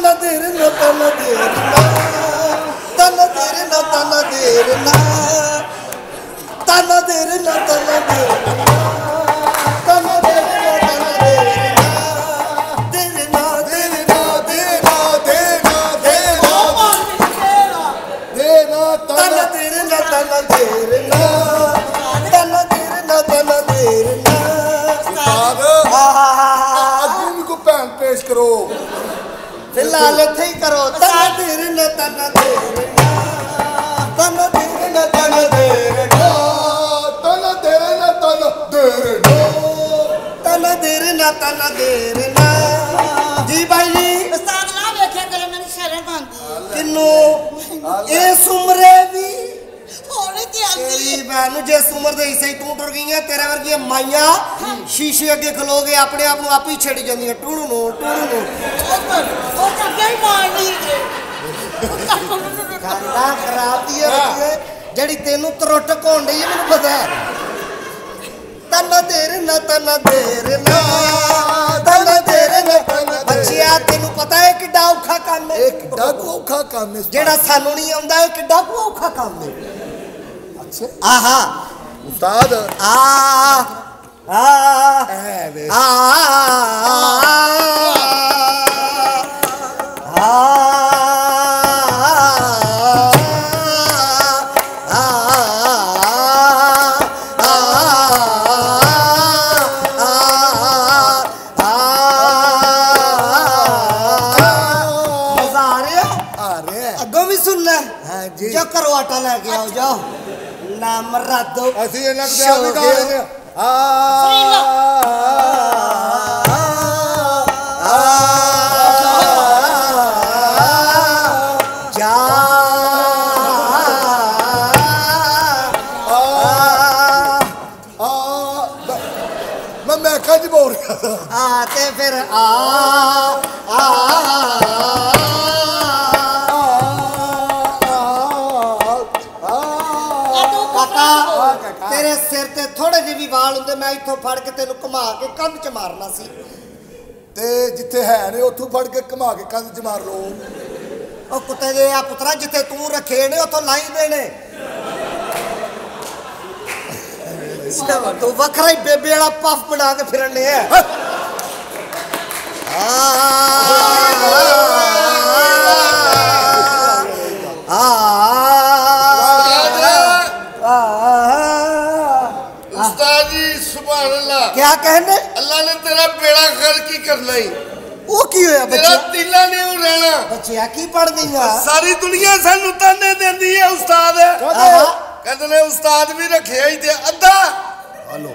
தன திருநா தன திருநா தன திருநா தன திருநா தன திருநா தன திருநா ਇੱਥੇ ਹੀ ਕਰੋ। ਤਨ ਦੇਰ ਨਾ ਤਨ ਦੇਰ ਨਾ ਤਨ ਦੇਰ ਨਾ ਤਨ ਨਾ ਤਨ ਦੇਰੇ ਨਾ ਤਨ ਨਾ ਤਨ ਦੇਰ ਨਾ ਤਨ ਨਾ ਜੀ ਭਾਈ ਜੀ। ਉਸਤਾਦ ਨਾ ਵੇਖਿਆ ਕਰ ਮੈਨੂੰ ਸ਼ਰਮ ਆਉਂਦੀ ਕਿੰਨੂ? ਇਸ ਭੈਣ ਨੂੰ ਜਿਸ ਉਮਰ ਦੇ ਹਿੱਸੇ ਤੂੰ ਟੁਰ ਗਈਆਂ ਤੇਰੇ ਵਰਗੀਆਂ ਮਾਈਆਂ ਸ਼ੀਸ਼ੇ ਅੱਗੇ ਖਲੋ ਕੇ ਆਪਣੇ ਆਪ ਨੂੰ ਆਪ ਹੀ ਛੱਡ ਜਾਂਦੀਆਂ। ਟੂੜੂ ਨੂੰ ਟੂੜੂ ਨੂੰ। ਉਹ ਤਾਂ ਅੱਗੇ ਹੀ ਮਾਰਨੀ ਹੈ ਖਾਂਦਾ ਖਰਾਬ ਦੀ ਹੈ ਰੱਖੀਏ ਜਿਹੜੀ ਤੈਨੂੰ ਤਰੁੱਟ ਕੋਣ ਡਈ ਹੈ ਮੈਨੂੰ ਪਤਾ ਹੈ। ਤਨ ਦੇਰ ਨਾ ਤਨ ਦੇਰ ਨਾ ਤਨ ਦੇਰ ਨਾ ਬੱਚਿਆ ਤੈਨੂੰ ਪਤਾ ਹੈ ਕਿੱਡਾ ਔਖਾ ਕੰਮ ਹੈ। ਇਹ ਕਿੱਡਾ ਔਖਾ ਕੰਮ ਹੈ ਜਿਹੜਾ ਸਾਨੂੰ ਨਹੀਂ ਆਉਂਦਾ ਇਹ ਕਿੱਡਾ ਔਖਾ ਕੰਮ ਹੈ। से आहा उस्ताद आ आ आ आ करवाटा लेके आओ जाओ नाम रातो मैं खज बोल आते फिर आ आ, आ, आ, आ, आ, आ, आ, आ ਥੋੜੇ ਜਿਹੇ ਵੀ ਵਾਲ ਹੁੰਦੇ ਮੈਂ ਇੱਥੋਂ ਫੜ ਕੇ ਤੈਨੂੰ ਘੁਮਾ ਕੇ ਕੰਧ 'ਚ ਮਾਰਨਾ ਸੀ। ਤੇ ਜਿੱਥੇ ਹੈ ਨੇ ਉੱਥੋਂ ਫੜ ਕੇ ਘੁਮਾ ਕੇ ਕੰਧ 'ਚ ਮਾਰ ਲਓ। ਉਹ ਕੁੱਤੇ ਦੇ ਆ ਪੁੱਤਰਾ ਜਿੱਥੇ ਤੂੰ ਰੱਖੇ ਨੇ ਉੱਥੋਂ ਲਾਈ ਦੇ ਨੇ। ਤੂੰ ਵੱਖਰਾ ਹੀ ਬੇਬੇ ਵਾਲਾ ਪਫ ਬਣਾ ਕੇ ਫਿਰਨ ਲਿਆ ਆ ਅੱਲਾ ਨੇ ਤੇਰਾ ਬੇੜਾ ਖਰ ਕੀ ਕਰਨਾ ਹੀ ਉਹ ਕੀ ਹੋਇਆ ਬੱਚਾ? ਤੇਰਾ ਦਿਲਾ ਨੇ ਉਹ ਰਹਿਣਾ। ਬੱਚਿਆ ਕੀ ਪੜ ਗਈਆ ਸਾਰੀ ਦੁਨੀਆ ਸਾਨੂੰ ਤਾਨੇ ਦਿੰਦੀ ਹੈ ਉਸਤਾਦ। ਕਹਿੰਦੇ ਨੇ ਉਸਤਾਦ ਵੀ ਰੱਖਿਆ ਹੀ ਤੇ ਅੱਧਾ। ਹਲੋ।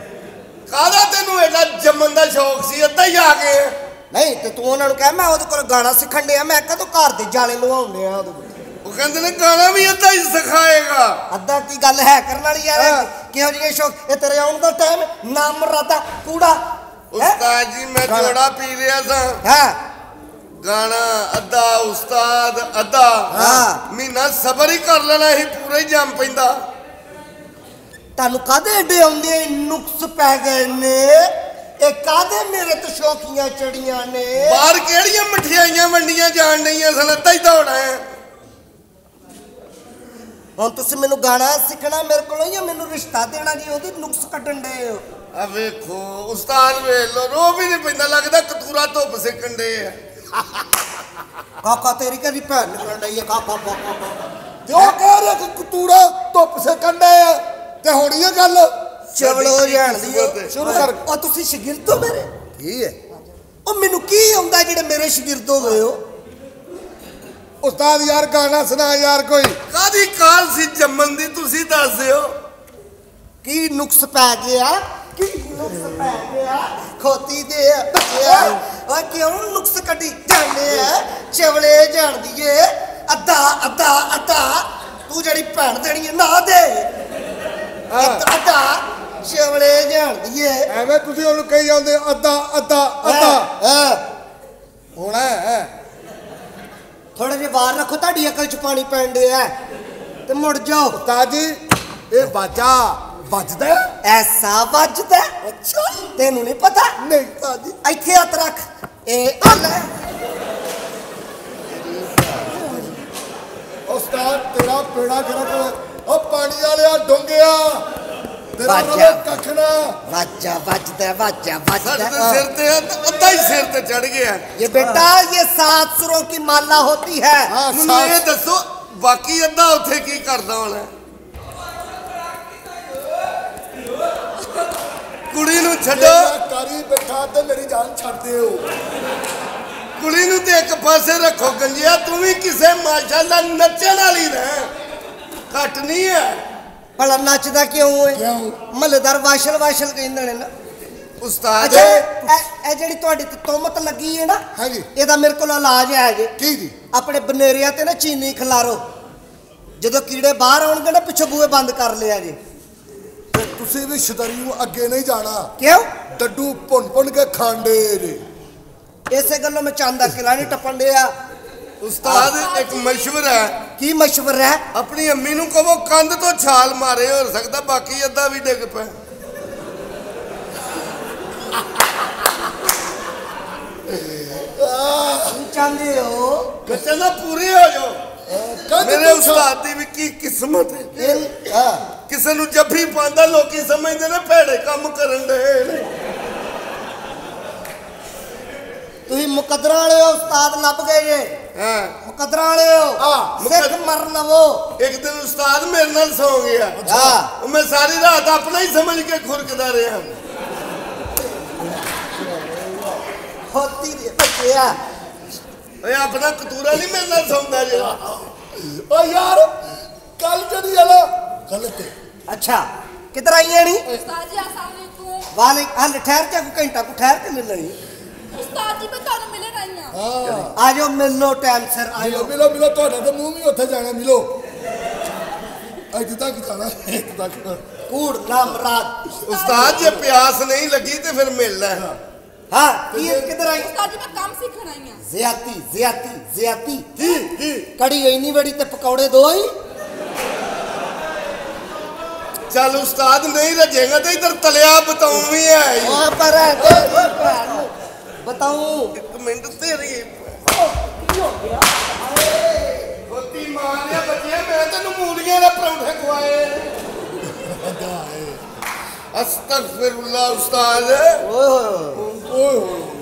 ਕਾਹਦਾ ਤੈਨੂੰ ਐਡਾ ਜੰਮਣ ਦਾ ਸ਼ੌਕ ਸੀ? ਅੱਧਾ ਹੀ ਆ ਗਏ ਨਹੀਂ ਤੇ ਤੂੰ ਉਹਨਾਂ ਨੂੰ ਕਹਿ ਮੈਂ ਉਹਦੇ ਕੋਲ ਗਾਣਾ ਸਿੱਖਣ ਡਿਆ ਮੈਂ ਕਦੋਂ ਘਰ ਦੇ ਜਾਲੇ ਲਵਾਉਂਦੇ ਆ ਉਹਦੇ ਉਹ ਕਹਿੰਦੇ ਨੇ ਗਾਣਾ ਵੀ ਅੱਧਾ ਹੀ ਸਿਖਾਏਗਾ। ਅੱਧਾ ਕੀ ਗੱਲ ਹੈ ਕਰਨ ਵਾਲੀ ਯਾਰ? ਕਿਹੋ ਜਿਹੇ ਸ਼ੌਕ? ਇਹ ਤੇਰੇ ਆਉਣ ਦਾ ਟਾਈਮ ਨਾਮ ਰਾਤਾ ਕੂੜਾ ਉਸਤਾਦ ਜੀ ਮੈਂ। ਜੋੜਾ ਪੀ ਰਿਹਾ ਸਾਂ। ਹਾਂ। ਗਾਣਾ ਅੱਧਾ ਉਸਤਾਦ ਅੱਧਾ। ਹਾਂ। ਮਹੀਨਾ ਸਬਰ ਹੀ ਕਰ ਲੈਣਾ ਸੀ ਪੂਰਾ ਹੀ ਜੰਮ ਪੈਂਦਾ। ਤੁਹਾਨੂੰ ਕਾਦੇ ਏਡੇ ਆਉਂਦੇ ਨੁਕਸ ਪੈ ਗਏ ਨੇ। ਇਹ ਕਾਦੇ ਮੇਰੇ ਤੋਂ ਸ਼ੌਕੀਆਂ ਚੜੀਆਂ ਨੇ? ਬਾਹਰ ਕਿਹੜੀਆਂ ਮਠਿਆਈਆਂ ਵੰਡੀਆਂ ਜਾਣ ਨਹੀਂ ਸਨ? ਅੱਧਾ ਹੀ ਦੌੜਾ ਹੈ। ਹੁਣ ਤੁਸੀਂ ਮੈਨੂੰ ਗਾਣਾ ਸਿੱਖਣਾ ਮੇਰੇ ਕੋਲੋਂ ਜਾਂ ਮੈਨੂੰ ਰਿਸ਼ਤਾ ਦੇਣਾ ਜੀ? ਉਹਦੀ ਨੁਕਸ ਕੱਢਣ ਦੇ ਹੋ? ਆ ਵੇਖੋ ਉਸਤਾਦ ਵੇਖ ਲੋ ਰੋ ਵੀ ਨਹੀਂ ਪੈਂਦਾ ਲੱਗਦਾ ਕਤੂਰਾ ਧੁੱਪ ਸੇਕਣ ਦੇ ਆ। ਕਾਕਾ ਤੇਰੀ ਕਦੀ ਭੈਣ ਨਿਕਲਣ ਡਈ ਹੈ ਕਾਕਾ ਕਾਕਾ ਉਹ ਕਹਿ ਰਿਹਾ ਕਿ ਕਤੂਰਾ ਧੁੱਪ ਸੇ ਕੰਡਾ ਆ? ਤੇ ਹੋਣੀ ਇਹ ਗੱਲ? ਚਵਲੋ ਜਾਣਦੀ ਹੋ? ਸ਼ੁਰੂ ਕਰ। ਉਹ ਤੁਸੀਂ ਸ਼ਾਗਿਰਦ ਹੋ ਮੇਰੇ? ਕੀ ਹੈ? ਉਹ ਮੈਨੂੰ ਕੀ ਆਉਂਦਾ ਜਿਹੜੇ ਮੇਰੇ ਸ਼ਾਗਿਰਦ ਹੋ ਗਏ ਹੋ? ਉਸਤਾਦ ਯਾਰ ਗਾਣਾ ਸੁਣਾ ਯਾਰ ਕੋਈ। ਕਾਦੀ ਕਾਲ ਸੀ ਜੰਮਣ ਦੀ ਤੁਸੀਂ ਦੱਸ ਦਿਓ। ਕੀ ਨੁਕਸ ਪੈ ਗਿਆ? ਨੁਕਸ ਪੈ ਗਿਆ ਖੋਤੀ ਦੇ ਬੱਚਿਆ ਓ ਕਿਉਂ ਨੁਕਸ ਕੱਢੀ ਜਾਂਦੇ ਆ ਚਵਲੇ ਜਾਣਦੀ ਏ। ਅੱਧਾ ਅੱਧਾ ਅੱਧਾ। ਤੂੰ ਜਿਹੜੀ ਭੈਣ ਦੇਣੀ ਏ ਨਾ ਦੇ। ਅੱਧਾ ਚਵਲੇ ਜਾਣਦੀ ਏ। ਐਵੇਂ ਤੁਸੀਂ ਉਹਨੂੰ ਕਹੀ ਜਾਂਦੇ ਅੱਧਾ ਅੱਧਾ ਅੱਧਾ। ਹਾਂ। ਹੋਣਾ ਹੈ ਥੋੜੇ ਜਿਹਾ ਬਾਹਰ ਰੱਖੋ ਤੁਹਾਡੀ ਅਕਲ ਚ ਪਾਣੀ ਪੈਣ ਡਿਆ। ਤੇ ਮੁੜ ਜਾਓ। ਉਸਤਾਦ ਜੀ ਇਹ ਬਾਜਾ ਵੱਜਦਾ ਐਸਾ ਵੱਜਦਾ ਅੱਛਾ। ਤੈਨੂੰ ਨਹੀਂ ਪਤਾ? ਨਹੀਂ ਸਾਜੀ ਇੱਥੇ ਹੱਥ ਰੱਖ। ਇਹ ਆ ਲੈ। ਉਸਤਾਦ ਤੇਰਾ ਪੇੜਾ ਖਰਾਬ ਉਹ ਪਾਣੀ ਵਾਲਿਆ ਡੁੰਗਿਆ ਵਾਜਾ ਵੱਜਦਾ ਵਾਜਾ ਵੱਜਦਾ ਸਿਰ ਤੇ ਅੱਧਾ ਹੀ ਸਿਰ ਤੇ ਚੜ ਗਿਆ। ਇਹ ਬੇਟਾ ਇਹ ਸਾਤ ਸਰੋਂ ਕੀ ਮਾਲਾ ਹੋਤੀ ਹੈ? ਮੈਨੂੰ ਇਹ ਦੱਸੋ ਬਾਕੀ ਅੱਧਾ ਉੱਥੇ ਕੀ ਕਰਦਾ ਹੋਣਾ? ਕੁੜੀ ਨੂੰ ਛੱਡੋ। ਕਰੀ ਬੈਠਾ ਤੇ ਮੇਰੀ ਜਾਨ ਛੱਡ ਦਿਓ। ਕੁੜੀ ਨੂੰ ਤੇ ਇੱਕ ਪਾਸੇ ਰੱਖੋ ਗੰਜਿਆ ਤੂੰ ਵੀ ਕਿਸੇ ਮਾਸ਼ਾਅੱਲਾ ਨੱਚਣ ਵਾਲੀ ਰਹਿ ਘਟ ਨਹੀਂ ਹੈ ਭਲਾ ਨੱਚਦਾ ਕਿਉਂ ਏ? ਮਹਲੇਦਾਰ ਵਾਸ਼ਲ ਵਾਸ਼ਲ ਕਹਿੰਦੇ ਨੇ ਨਾ। ਉਸਤਾਦ। ਇਹ ਜਿਹੜੀ ਤੁਹਾਡੀ ਤੋਮਤ ਲੱਗੀ ਹੈ ਨਾ ਹਾਂਜੀ। ਇਹਦਾ ਮੇਰੇ ਕੋਲ ਇਲਾਜ ਹੈ ਜੀ। ਕੀ ਜੀ? ਆਪਣੇ ਬਨੇਰਿਆਂ ਤੇ ਨਾ ਚੀਨੀ ਖਿਲਾਰੋ। ਜਦੋਂ ਕੀੜੇ ਬਾਹਰ ਆਉਣਗੇ ਨਾ ਪਿੱਛੇ ਬੂਹੇ ਬੰਦ ਕਰ ਲਿਆ ਜੀ। ਤੁਸੀਂ ਵੀ ਸ਼ਦਰੀ ਨੂੰ ਅੱਗੇ ਨਹੀਂ ਜਾਣਾ। ਕਿਉਂ? ਡੱਡੂ ਭੁੰਨ ਭੁੰਨ ਕੇ ਖਾਂਡੇ ਜੇ ਇਸੇ ਗੱਲੋਂ ਮੈਂ ਚਾਂਦਾ ਕਿਲਾ ਨਹੀਂ ਟੱਪਣ ਡਿਆ। ਉਸਤਾਦ ਇੱਕ ਮਸ਼ਵਰਾ ਹੈ। ਕੀ ਮਸ਼ਵਰਾ ਹੈ? ਆਪਣੀ ਅੰਮੀ ਨੂੰ ਕਹੋ ਕੰਧ ਤੋਂ ਛਾਲ ਮਾਰੇ ਹੋ ਸਕਦਾ ਬਾਕੀ ਅੱਧਾ ਵੀ ਡਿੱਗ ਪਏ। ਕੀ ਚਾਹੁੰਦੇ ਹੋ? ਨਾ ਪੂਰੇ ਹੋ ਜਾਓ। ਮੇਰੇ ਉਸਤਾਦ ਦੀ ਵੀ ਕੀ ਕਿਸਮਤ ਹੈ। ਇਹ ਹਾਂ ਕਿਸੇ ਨੂੰ ਜੱਫੀ ਪਾਉਂਦਾ ਲੋਕੀ ਸਮਝਦੇ ਨੇ ਭੇੜੇ ਕੰਮ ਕਰਨ ਦੇ ਨੇ। ਤੁਸੀਂ ਮੁਕੱਦਰਾਂ ਵਾਲੇ ਹੋ ਉਸਤਾਦ ਲੱਭ ਗਏ ਜੇ। ਹਾਂ। ਮੁਕੱਦਰਾਂ ਵਾਲੇ ਹੋ ਹਾਂ, ਸਿੱਖ ਮਰ ਲਵੋ। ਇੱਕ ਦਿਨ ਉਸਤਾਦ ਮੇਰੇ ਨਾਲ ਸੌ ਗਿਆ। ਹਾਂ ਮੈਂ ਸਾਰੀ ਰਾਤ ਆਪਣਾ ਹੀ ਸਮਝ ਕੇ ਖੁਰਕਦਾ ਰਿਹਾ। ਹੋਤੀ ਦੇ ਬੱਚਿਆ। ਓਏ ਆਪਣਾ ਕਤੂਰਾ ਨਹੀਂ ਮੇਰੇ ਨਾਲ ਸੌਂਦਾ ਜੇ ਓ ਯਾਰ ਕੱਲ ਜਿਹੜੀ ਆ ਨਾ ਕੱਲ ਤੇ ਅੱਛਾ ਕਿਧਰ ਆਈਆਂ ਨੀ उस्ताद जी अस्सलाम वालेकुम ਵਾਲੇ ਹਲ ਠਹਿਰ ਜਾ ਕੋਈ ਘੰਟਾ ਕੋ ਠਹਿਰ ਕੇ ਮਿਲ ਲਈ उस्ताद जी मैं ਤੁਹਾਨੂੰ ਮਿਲਣ ਆਈ ਹਾਂ ਹਾਂ ਆ ਜਾਓ ਮਿਲ ਲੋ ਟਾਈਮ ਸਿਰ ਆ ਮਿਲੋ ਜਾਓ ਮਿਲੋ ਮਿਲੋ ਤੁਹਾਡਾ ਤਾਂ ਮੂੰਹ ਵੀ ਉੱਥੇ ਜਾਣਾ ਮਿਲੋ ਇੱਥੇ ਤੱਕ ਜਾਣਾ ਇੱਥੇ ਤੱਕ ਕੂੜ ਨਾ ਮਰਾਦ ਉਸਤਾਦ ਜੇ ਪਿਆਸ ਨਹੀਂ ਲੱਗੀ ਤੇ ਫਿਰ ਮਿਲ ਲੈ ਹਾਂ ਕੀ ਇਹ ਕਿਧਰ ਆਈ ਉਸਤਾਦ ਜੀ ਮੈਂ ਕੰਮ ਸਿੱਖਣ ਆਈ ਹਾਂ ਜ਼ਿਆਤੀ ਜ਼ਿਆਤੀ ਜ਼ਿਆਤੀ ਕੀ ਕੀ ਕੜੀ ਇੰਨੀ ਬੜੀ ਤੇ ਪਕੌੜੇ ਦੋ ਹੀ ਚੱਲ ਉਸਤਾਦ ਨਹੀਂ ਰਜੇਗਾ ਤੇ ਇਧਰ ਤਲਿਆ ਬਤਾਉਂ ਵੀ ਹੈ ਹੀ। ਉਹ ਪਰ ਹੈ ਬਤਾਉਂ। ਇੱਕ ਮਿੰਟ ਤੇਰੀ ਗੋਤੀ ਮਾਰਿਆ ਬੱਚਿਆ ਮੈਂ ਤੈਨੂੰ ਮੂਲੀਆਂ ਦੇ ਪਰੌਂਠੇ ਖਵਾਏ। ਅਸਤਗਫਿਰullah ਉਸਤਾਦ। ਓਏ ਹੋਏ। ਓਏ ਹੋਏ।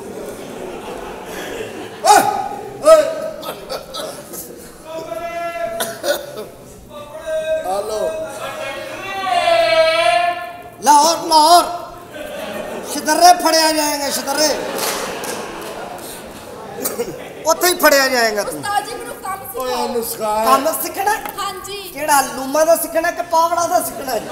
ਲਾਹੌਰ। ਸ਼ਦਰੇ ਫੜਿਆ ਜਾਏਗਾ ਸ਼ਦਰੇ ਉੱਥੇ ਹੀ ਫੜਿਆ ਜਾਏਗਾ ਤੂੰ। ਉਸਤਾਦ ਜੀ ਮੈਨੂੰ ਕੰਮ ਓਏ ਸਿਖਾਓ ਨੁਸਖਾ ਕੰਮ ਸਿੱਖਣਾ? ਹਾਂਜੀ। ਕਿਹੜਾ ਲੂਮਾ ਦਾ ਸਿੱਖਣਾ ਕਿ ਪਾਵੜਾ ਦਾ ਸਿੱਖਣਾ ਜੀ?